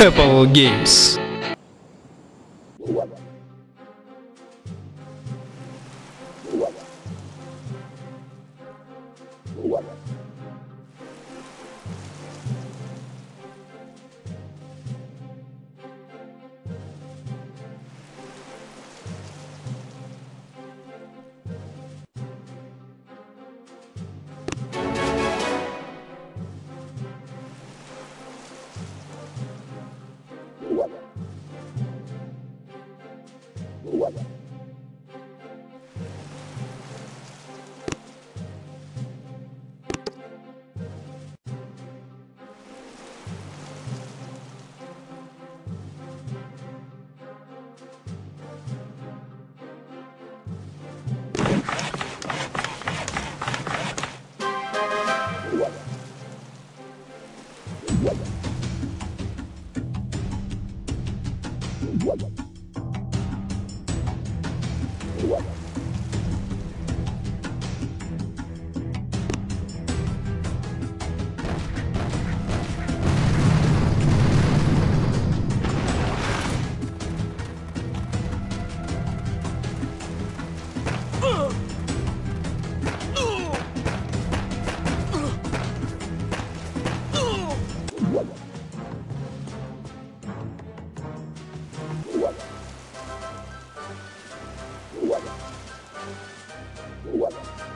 Apple Games. What? Ugh! Guadalajara.